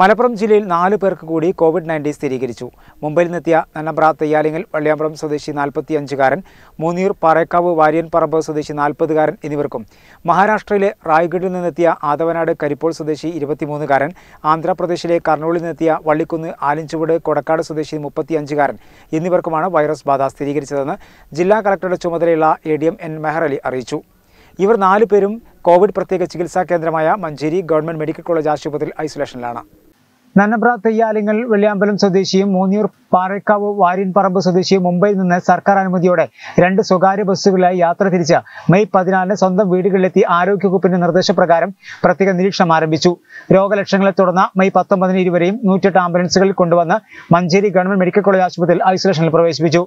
മലപ്പുറം ജില്ലയിൽ നാല് പേർക്ക് കൂടി കോവിഡ് നയന്റീൻ സ്ഥിരീകരിച്ചു. മുംബൈയിൽ നിന്നെത്തിയ നന്നമ്പ്ര തെയ്യാലിങ്ങൽ വള്ളിയാമ്പുറം സ്വദേശി നാൽപ്പത്തി അഞ്ചുകാരൻ മൂന്നിയൂർ പാറേക്കാവ് വാര്യൻ പറമ്പ് സ്വദേശി നാൽപ്പതുകാരൻ എന്നിവർക്കും. മഹാരാഷ്ട്രയിലെ റായ്ഗഡിൽ നിന്നെത്തിയ ആദവനാട് കരിപ്പോൾ സ്വദേശി ഇരുപത്തിമൂന്നുകാരൻ ആന്ധ്രാപ്രദേശിലെ കർണൂളിൽ നിന്നെത്തിയ വള്ളിക്കുന്ന് ആലിഞ്ചുവട് കൊടക്കാട് സ്വദേശി മുപ്പത്തിയഞ്ചുകാരൻ എന്നിവർക്കുമാണ് വൈറസ് ബാധ സ്ഥിരീകരിച്ചതെന്ന് ജില്ലാ കളക്ടറുടെ ചുമതലയുള്ള A D M N Meher Ali അറിയിച്ചു. ഇവർ നാല് പേരും കോവിഡ് പ്രത്യേക ചികിത്സാ കേന്ദ്രമായ മഞ്ചേരി ഗവൺമെന്റ് മെഡിക്കൽ കോളേജ് ആശുപത്രിയിൽ ഐസൊലേഷനിലാണ്. നന്നബ്ര തെയ്യാലിങ്ങൽ വെള്ളിയാമ്പലം സ്വദേശിയും മൂന്നിയൂർ പാറേക്കാവ് വാര്യൻപറമ്പ് സ്വദേശിയും മുംബൈയിൽ നിന്ന് സർക്കാർ അനുമതിയോടെ രണ്ട് സ്വകാര്യ ബസ്സുകളിലായി യാത്ര തിരിച്ച് മെയ് പതിനാലിന് സ്വന്തം വീടുകളിലെത്തി ആരോഗ്യവകുപ്പിന്റെ നിർദ്ദേശപ്രകാരം പ്രത്യേക നിരീക്ഷണം ആരംഭിച്ചു. രോഗലക്ഷണങ്ങളെ തുടർന്ന് മെയ് പത്തൊമ്പതിന് ഇരുവരെയും നൂറ്റെട്ട് ആംബുലൻസുകളിൽ കൊണ്ടുവന്ന് മഞ്ചേരി ഗവൺമെന്റ് മെഡിക്കൽ കോളേജ് ആശുപത്രിയിൽ ഐസൊലേഷനിൽ പ്രവേശിപ്പിച്ചു.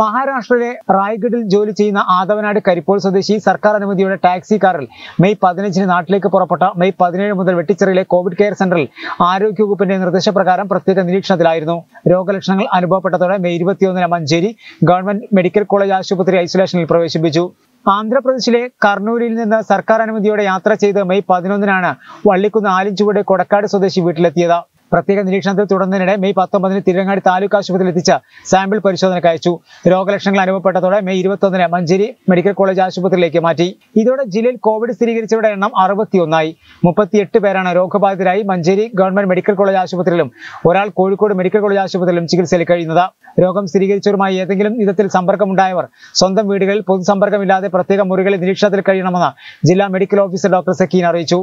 മഹാരാഷ്ട്രയിലെ റായ്ഗഡിൽ ജോലി ചെയ്യുന്ന ആദവനാട് കരിപ്പോൾ സ്വദേശി സർക്കാർ അനുമതിയുടെ ടാക്സി കാറിൽ മെയ് പതിനഞ്ചിന് നാട്ടിലേക്ക് പുറപ്പെട്ട മെയ് പതിനേഴ് മുതൽ വെട്ടിച്ചിറയിലെ കോവിഡ് കെയർ സെന്ററിൽ ആരോഗ്യവകുപ്പിന്റെ നിർദ്ദേശപ്രകാരം പ്രത്യേക നിരീക്ഷണത്തിലായിരുന്നു. രോഗലക്ഷണങ്ങൾ അനുഭവപ്പെട്ടതോടെ മെയ് ഇരുപത്തിയൊന്നിന് മഞ്ചേരി ഗവൺമെന്റ് മെഡിക്കൽ കോളേജ് ആശുപത്രി ഐസൊലേഷനിൽ പ്രവേശിപ്പിച്ചു. ആന്ധ്രാപ്രദേശിലെ കർണൂലിൽ നിന്ന് സർക്കാർ അനുമതിയോടെ യാത്ര ചെയ്ത് മെയ് പതിനൊന്നിനാണ് വള്ളിക്കുന്ന് ആലിഞ്ചുവട് കൊടക്കാട് സ്വദേശി വീട്ടിലെത്തിയത്. പ്രത്യേക നിരീക്ഷണത്തിൽ തുടർന്നതിനിടെ മെയ് പത്തൊമ്പതിന് തിരുവങ്ങാടി താലൂക്ക് ആശുപത്രിയിൽ എത്തിച്ച സാമ്പിൾ പരിശോധനയ്ക്ക് അയച്ചു. രോഗലക്ഷണങ്ങൾ അനുഭവപ്പെട്ടതോടെ മെയ് ഇരുപത്തൊന്നിന് മഞ്ചേരി മെഡിക്കൽ കോളേജ് ആശുപത്രിയിലേക്ക് മാറ്റി. ഇതോടെ ജില്ലയിൽ കോവിഡ് സ്ഥിരീകരിച്ചവരുടെ എണ്ണം അറുപത്തിയൊന്നായി. മുപ്പത്തിയെട്ട് പേരാണ് രോഗബാധിതരായി മഞ്ചേരി ഗവൺമെന്റ് മെഡിക്കൽ കോളേജ് ആശുപത്രിയിലും ഒരാൾ കോഴിക്കോട് മെഡിക്കൽ കോളേജ് ആശുപത്രിയിലും ചികിത്സയിൽ കഴിയുന്നത്. രോഗം സ്ഥിരീകരിച്ചവരുമായി ഏതെങ്കിലും വിധത്തിൽ സമ്പർക്കമുണ്ടായവർ സ്വന്തം വീടുകളിൽ പൊതുസമ്പർക്കമില്ലാതെ പ്രത്യേക മുറികളിൽ നിരീക്ഷണത്തിൽ കഴിയണമെന്ന് ജില്ലാ മെഡിക്കൽ ഓഫീസർ ഡോക്ടർ സക്കീൻ അറിയിച്ചു.